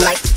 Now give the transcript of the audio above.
like